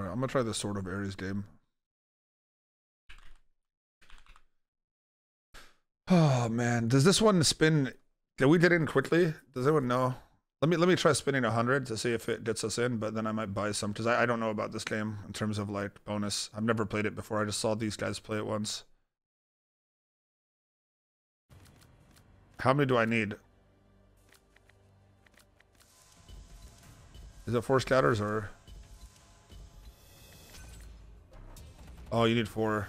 Alright, I'm gonna try the Sword of Ares game. Oh man, does this one spin? Did we get in quickly? Does anyone know? Let me let me try spinning hundred to see if it gets us in, but then I might buy some because I, I don't know about this game in terms of like bonus. I've never played it before. I just saw these guys play it once. How many do I need? Is it four scatters or? Oh, you need four.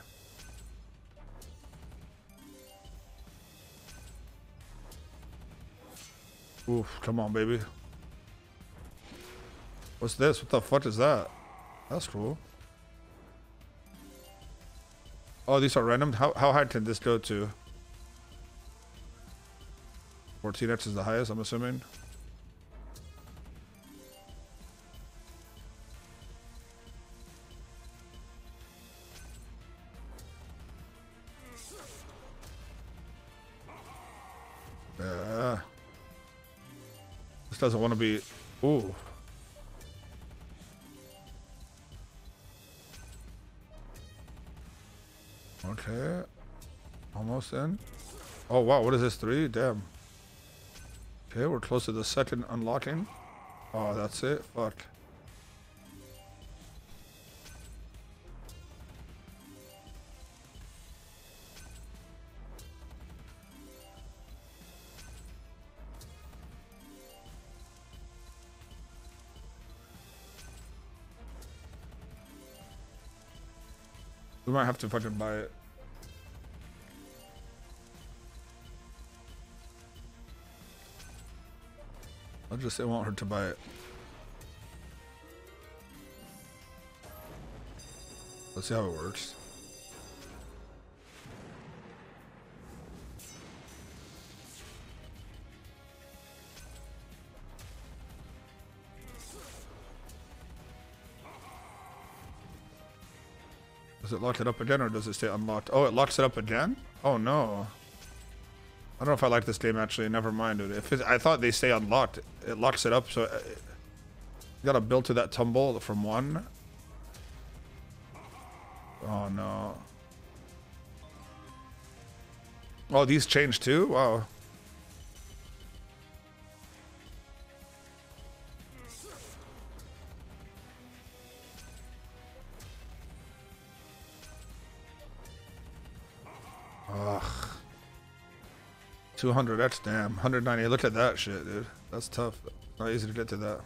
Oof, come on, baby. What's this? What the fuck is that? That's cool. Oh, these are random? How, how high can this go to? 14x is the highest, I'm assuming. Doesn't want to be... Ooh. Okay. Almost in. Oh, wow. What is this? Three? Damn. Okay, we're close to the second unlocking. Oh, that's it? Fuck. We might have to fucking buy it. I'll just say want her to buy it. Let's see how it works. Does it lock it up again or does it stay unlocked? Oh, it locks it up again? Oh no. I don't know if I like this game actually. Never mind, dude. If I thought they stay unlocked, it locks it up. So it, you gotta build to that tumble from one. Oh no. Oh, these change too. Wow. Ugh. 200, that's damn. 190, look at that shit, dude. That's tough. Not easy to get to that.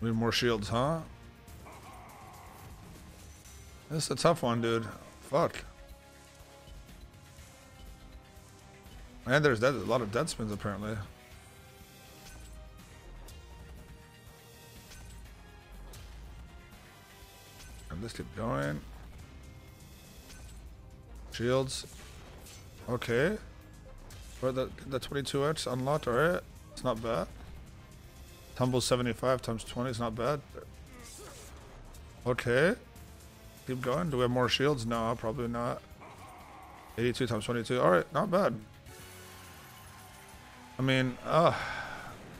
We need more shields, huh? This is a tough one, dude. Fuck. And there's a lot of dead spins apparently. Let's keep going. Shields. Okay. But the the 22x unlocked, alright. It's not bad. Tumble 75 times 20 is not bad. Okay. Keep going. Do we have more shields? No, probably not. 82 times 22. Alright, not bad. I mean, uh,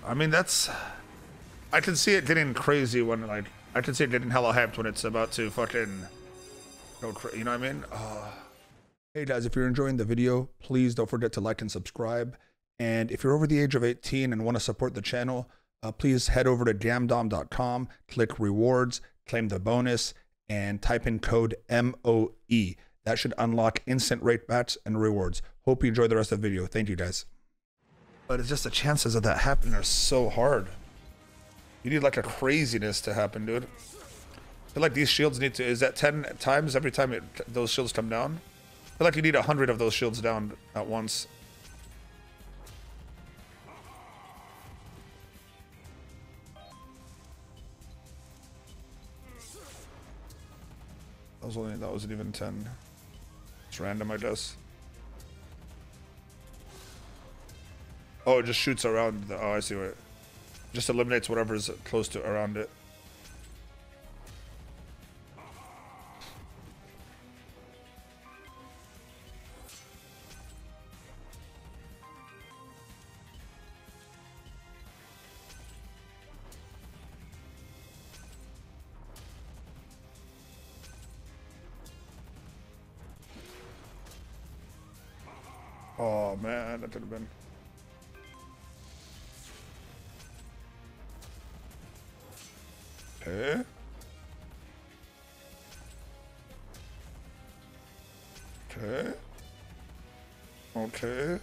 I mean, that's... I can see it getting crazy when, like, I can see it getting hella hyped when it's about to fucking go you know what I mean? Uh. Hey guys, if you're enjoying the video, please don't forget to like and subscribe. And if you're over the age of 18 and want to support the channel, uh, please head over to gamdom.com, click rewards, claim the bonus, and type in code MOE. That should unlock instant rakebacks and rewards. Hope you enjoy the rest of the video. Thank you guys. But it's just the chances of that happening are so hard. You need like a craziness to happen, dude. I feel like these shields need to, is that 10 times every time it, those shields come down? I feel like you need 100 of those shields down at once. That was only, that wasn't even 10. It's random, I guess. Oh, it just shoots around the, oh, I see what, just eliminates whatever is close to around it. Oh man, that could have been... Okay. Okay. Okay.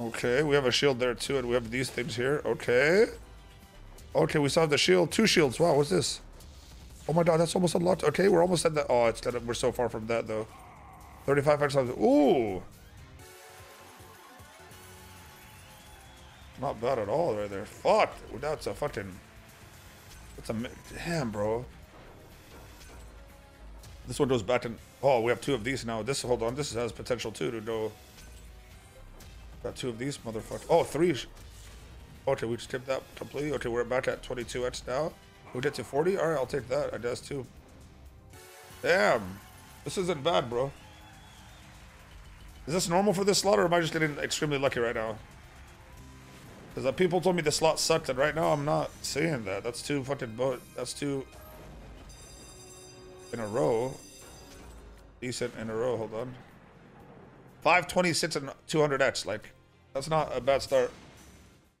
Okay, we have a shield there too, and we have these things here. Okay. Okay, we have the shield. Two shields. Wow, what's this? Oh my god, that's almost unlocked. Okay, we're almost at the... Oh, it's that we're so far from that, though. 35 extra. Ooh! Not bad at all right there. Fuck! That's a fucking... That's a... Damn, bro. This one goes back and... Oh, we have two of these now. This, hold on. This has potential, too, to go... Got two of these motherfuckers. Oh, three. Okay, we just tipped that completely. Okay, we're back at 22x now. We get to 40? Alright, I'll take that, I guess, too. Damn. This isn't bad, bro. Is this normal for this slot, or am I just getting extremely lucky right now? Because uh, people told me the slot sucked, and right now I'm not seeing that. That's two fucking boat. That's two in a row. Decent in a row. Hold on. 526 and 200x. Like, that's not a bad start.